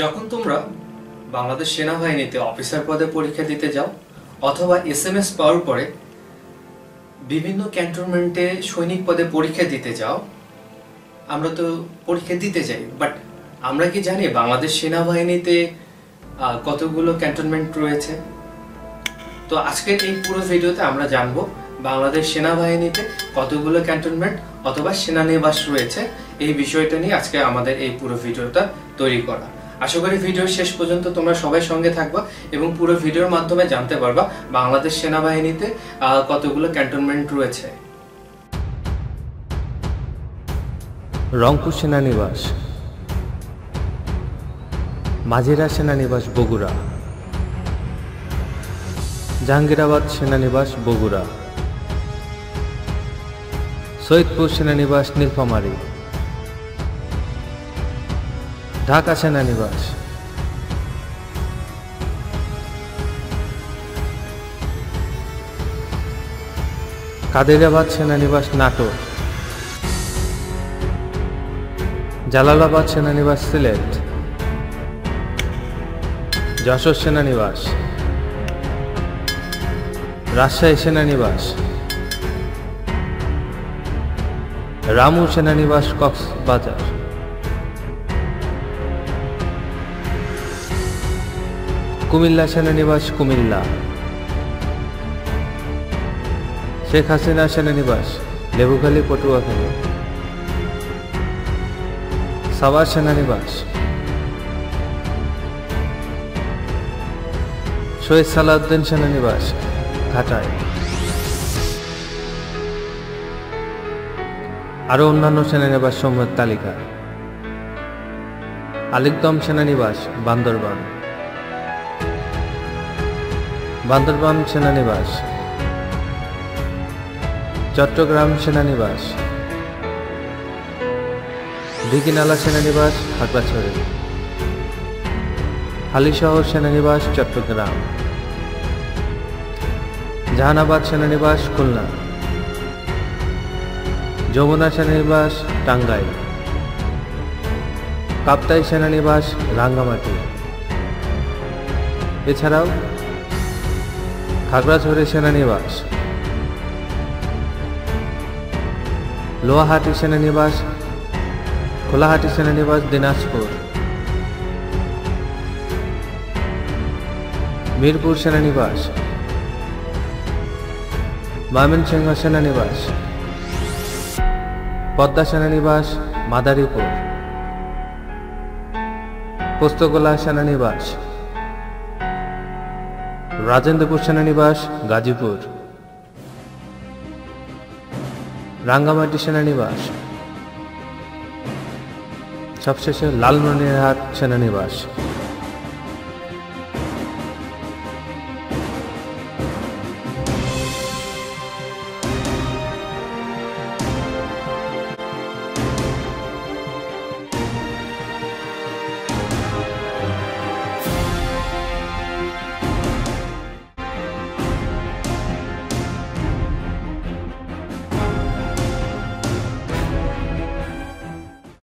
যখন তোমরা বাংলাদেশ সেনাবাহিনীতে অফিসার পদে পরীক্ষা দিতে যাও, অথবা এস এম এস পাওয়ার পরে বিভিন্ন ক্যান্টনমেন্টে সৈনিক পদে পরীক্ষা দিতে যাও, আমরা তো পরীক্ষা দিতে যাই বাট আমরা কি জানি বাংলাদেশ সেনাবাহিনীতে কতগুলো ক্যান্টনমেন্ট রয়েছে? তো আজকের এই পুরো ভিডিওতে আমরা জানব বাংলাদেশ সেনাবাহিনীতে কতগুলো ক্যান্টনমেন্ট অথবা সেনানিবাস রয়েছে, এই বিষয়টা নিয়ে আজকে আমাদের এই পুরো ভিডিওটা তৈরি করা। আশা করি ভিডিওর শেষ পর্যন্ত তোমরা সবাই সঙ্গে থাকবা এবং পুরো ভিডিওর মাধ্যমে জানতে পারবা বাংলাদেশ সেনাবাহিনীতে কতগুলো ক্যান্টনমেন্ট রয়েছে। রংপুর সেনানিবাস, মাঝিরা সেনানিবাস বগুড়া, জাহাঙ্গীরাবাদ সেনানিবাস বগুড়া, সৈয়দপুর সেনানিবাস নীলফামারী। ঢাকা সেনানিবাস। কাদেরাবাদ সেনানিবাস নাটোর। জালালাবাদ সেনানিবাস সিলেট। যশোর সেনানিবাস। রাজশাহী সেনানিবাস। রামু সেনানিবাস কক্সবাজার। কুমিল্লা সেনানিবাস কুমিল্লা। শেখ হাসিনা সেনানিবাস, লেবুখালী, পটুয়াখালী। সাবার সেনানিবাস। শহীদ সালাউদ্দিন সেনানিবাস ঘাটায় আরও অন্যান্য সেনানিবাস সমূহের তালিকা। আলিকদম সেনানিবাস, বান্দরবান। বান্দরবান সেনানিবাস। চট্টগ্রাম সেনানিবাস। দিঘিনালা সেনানিবাস খাগড়াছড়ি হালিশহর সেনানিবাস, চট্টগ্রাম। জাহানাবাদ সেনানিবাস, খুলনা। যমুনা সেনানিবাস, টাঙ্গাইল। কাপ্তাই সেনানিবাস, রাঙ্গামাটি। এছাড়াও খাগড়াছড়ি সেনানিবাস। লোহাহাটি সেনানিবাস খোলাহাটি সেনানিবাস, দিনাজপুর। মিরপুর সেনানিবাস। ময়মনসিংহ সেনানিবাস। পদ্মা সেনানিবাস, মাদারীপুর। পোস্তগোলা সেনানিবাস। রাজেন্দ্রপুর সেনানিবাস গাজীপুর। রাঙ্গামাটি সেনানিবাস। সবশেষে লালমনিরহাট সেনানিবাস।